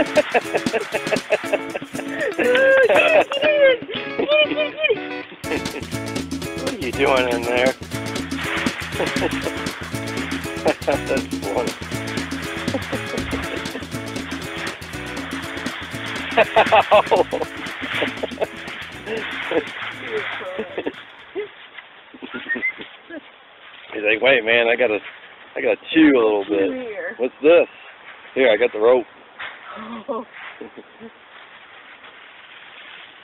what are you doing in there? That's funny. He's like, wait, man, I gotta, I gotta chew a little bit. What's this? Here, I got the rope. Oh,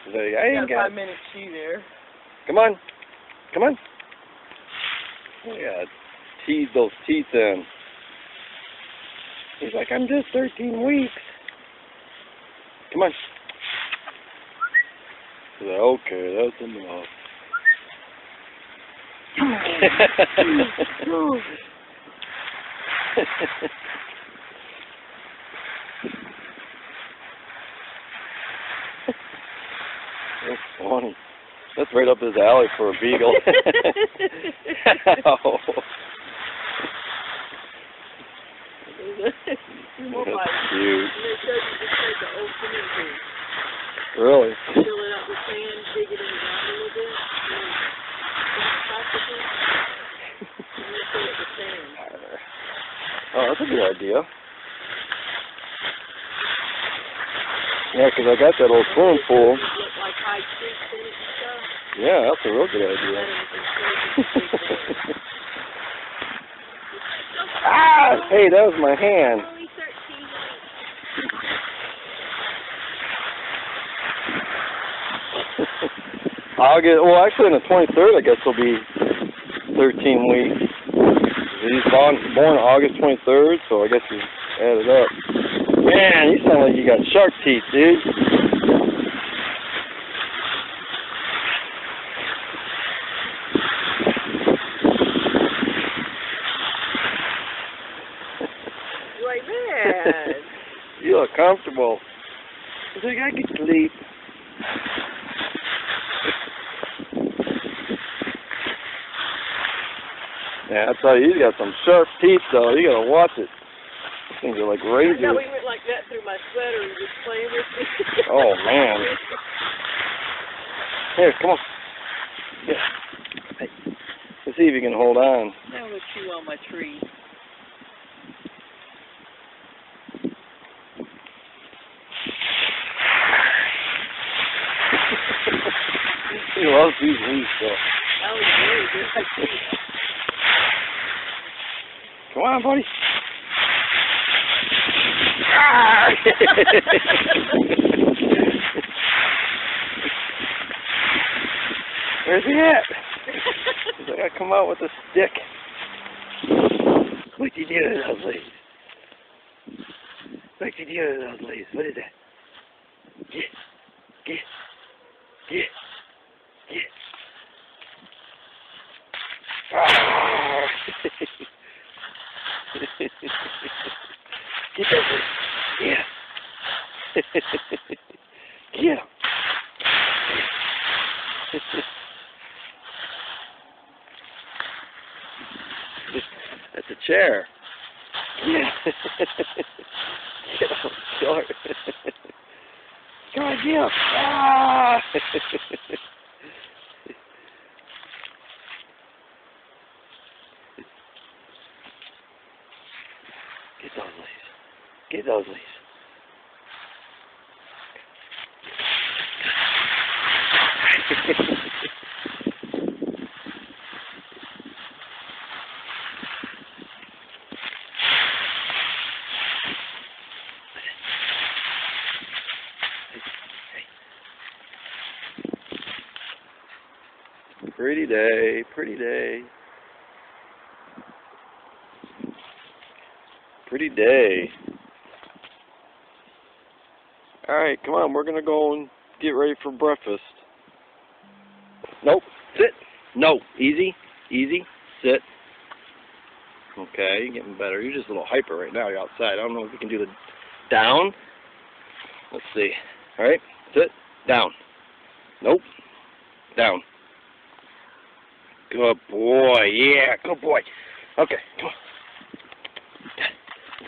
like, I ain't got got. five minutes chew there. Come on, come on. Yeah, uh, tease those teeth in. He's like, I'm just 13 weeks. Come on. He's like, okay, that's enough. That's funny. That's right up his alley for a beagle. Ow. That's cute. And they said you just take the old cement piece, Really? fill it up with sand, dig it in the ground a little bit, and then plastic it, and then fill it with sand. Oh, that's a good idea. Yeah, 'cause I got that old swimming pool. Yeah, that's a real good idea. ah! Hey, that was my hand. Only 13 weeks. August, well, actually, on the 23rd, I guess will be 13 weeks. He's born, born August 23rd, so I guess you add it up. Man, you sound like you got shark teeth, dude. You're like, man. You look comfortable. He's like, I could sleep. Yeah, I tell you, he's got some sharp teeth, though. You gotta watch it. These things are like I razors. know he went like that through my sweater and was playing with me. Oh, man. Here, come on. Here. Hey. Let's see if you can hold on. Now let's chew on my tree. He loves these leaves, though. That was very. Come on, buddy. Ah! Where's he at? He's like, I come out with a stick. What you do to those leaves? What you do to those leaves? What is that? Get, get, get. Ah! Get those leaves. Yeah. 'em. That's a chair. Yeah. Get. Come on, get up. Ah! Get those leaves. Get those leaves. Pretty day, pretty day. Pretty day. Alright, come on, we're gonna go and get ready for breakfast. Nope, sit. No, easy, easy, sit. Okay, you're getting better. You're just a little hyper right now. You're outside. I don't know if you can do the down. Let's see. Alright, sit, down. Nope, down. Good boy. Yeah, good boy. Okay, come on.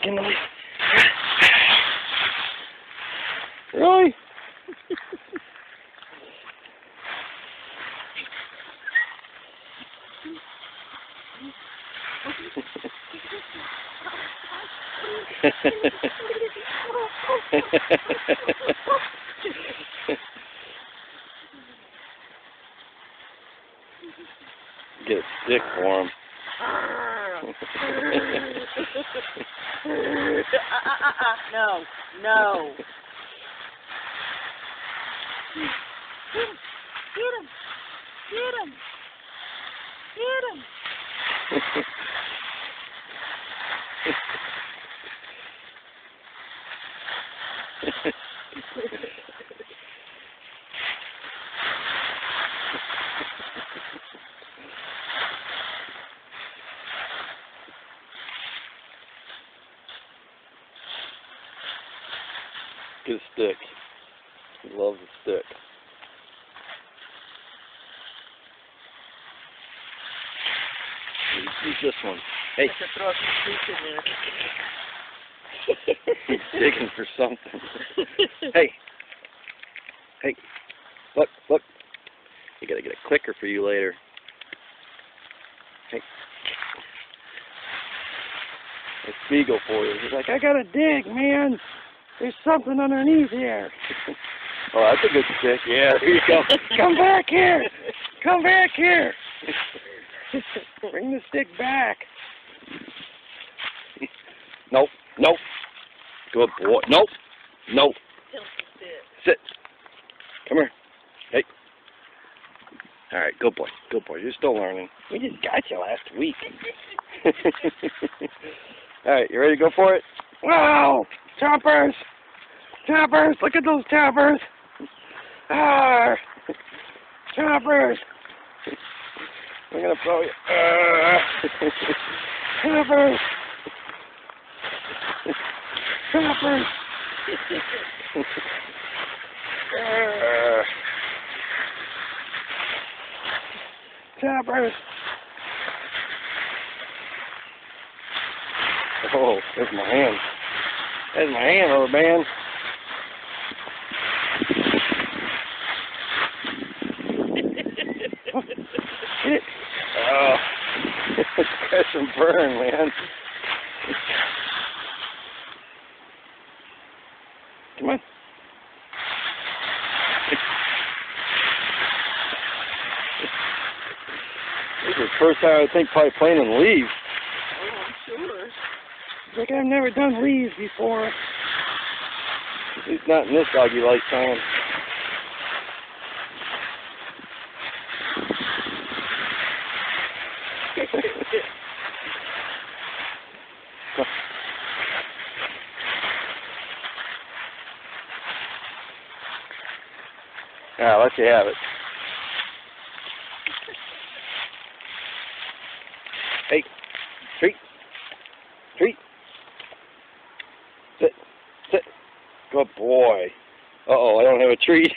Get in the leaf. Really? Get a stick for him. no, no. Get him, get him, get him, get him. A stick. He loves a stick. Use this one. Hey, Have to throw some soup in he's digging for something. hey, hey, look, look. You gotta get a clicker for you later. Hey. A Spiegel for you. He's like, I gotta dig, man. There's something underneath here. oh, that's a good stick. Yeah, here you go. Come back here. Come back here. Bring the stick back. Nope, nope. Good boy. Nope, nope. Tell him to sit. Sit. Come here. Hey. All right, good boy. Good boy. You're still learning. We just got you last week. All right, you ready to go for it? Wow! Choppers! Choppers! Look at those choppers! Ah! Choppers! I'm gonna throw you. Ah! Choppers! Choppers! Choppers! Oh, there's my hand. There's my hand, rubber band. Shit. Oh, crash and burn, man. Come on. This is the first time I think probably playing in leaves. Oh, I'm sure. It's like I've never done leaves before. At least not in this doggy lifetime. Yeah, I'll let you have it. Hey, treat, treat. Sit, sit. Good boy. Uh oh, I don't have a treat.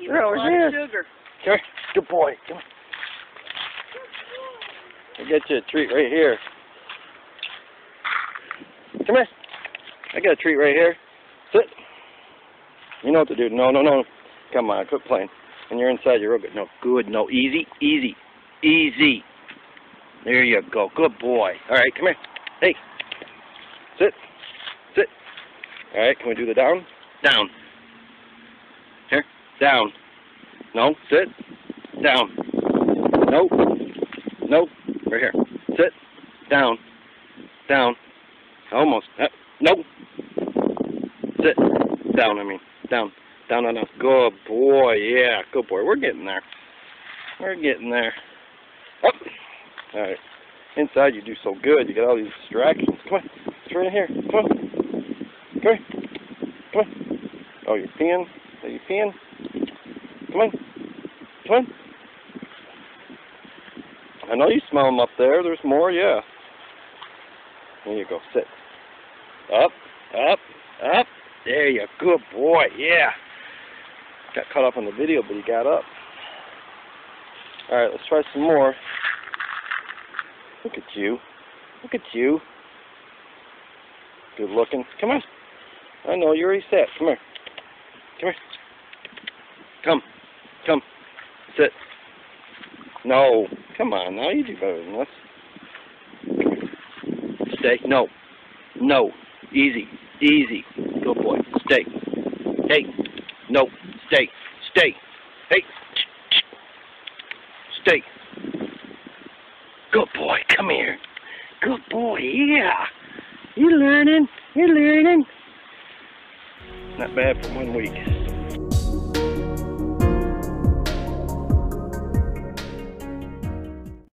You Throw a lot of sugar. Come here. Good boy. Come on. I'll get you a treat right here. Come here. I got a treat right here. Sit. You know what to do. No, no, no. Come on, quit playing. When you're inside, you're real good. No, good. No, easy, easy, easy. There you go. Good boy. All right, come here. Hey. Sit. Sit. All right, can we do the down? Down. Here. Down. No. Sit. Down. Nope. Nope. Right here. Sit. Down. Down. Almost. Uh, nope. Sit. Down, I mean. Down. Down, down. Good boy. Yeah. Good boy. We're getting there. We're getting there. Up. All right. Inside, you do so good. You got all these distractions. Come on. It's right in here. Come on. Come. Come on. Oh, you're peeing? Are you peeing? Come on. Come on. I know you smell them up there. There's more, yeah. There you go. Sit. Up, up, up. There you go. Good boy. Yeah. Got caught up on the video, but he got up. All right, let's try some more. Look at you. Look at you. Good looking. Come on. I know, you already sat. Come here. Come here. Come. Come. Sit. No. Come on, now you do better than this. Stay. No. No. Easy. Easy. Good boy. Stay. Hey. No. Stay. Stay. Hey. Stay. Good boy. Come here. Good boy. Yeah. You're learning. You're learning. Not bad for one week.